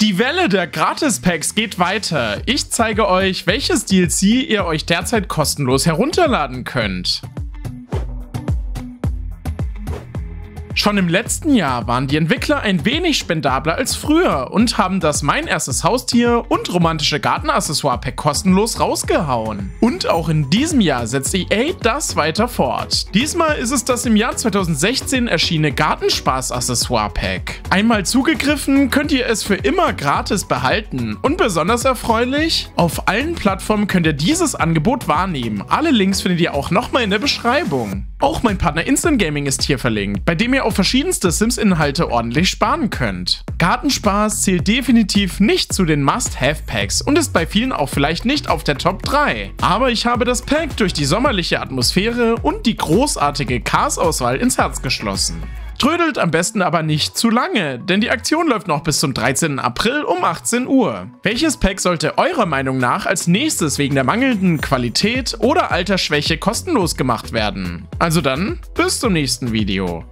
Die Welle der Gratis-Packs geht weiter. Ich zeige euch, welches DLC ihr euch derzeit kostenlos herunterladen könnt. Schon im letzten Jahr waren die Entwickler ein wenig spendabler als früher und haben das Mein erstes Haustier und romantische Gartenaccessoire-Pack kostenlos rausgehauen. Und auch in diesem Jahr setzt EA das weiter fort. Diesmal ist es das im Jahr 2016 erschienene Gartenspaß-Accessoire-Pack. Einmal zugegriffen könnt ihr es für immer gratis behalten und besonders erfreulich, auf allen Plattformen könnt ihr dieses Angebot wahrnehmen. Alle Links findet ihr auch nochmal in der Beschreibung. Auch mein Partner Instant Gaming ist hier verlinkt, bei dem ihr auf verschiedenste Sims-Inhalte ordentlich sparen könnt. Gartenspaß zählt definitiv nicht zu den Must-Have-Packs und ist bei vielen auch vielleicht nicht auf der Top 3. Aber ich habe das Pack durch die sommerliche Atmosphäre und die großartige Cars-Auswahl ins Herz geschlossen. Trödelt am besten aber nicht zu lange, denn die Aktion läuft noch bis zum 13. April um 18 Uhr. Welches Pack sollte eurer Meinung nach als nächstes wegen der mangelnden Qualität oder Altersschwäche kostenlos gemacht werden? Also dann, bis zum nächsten Video.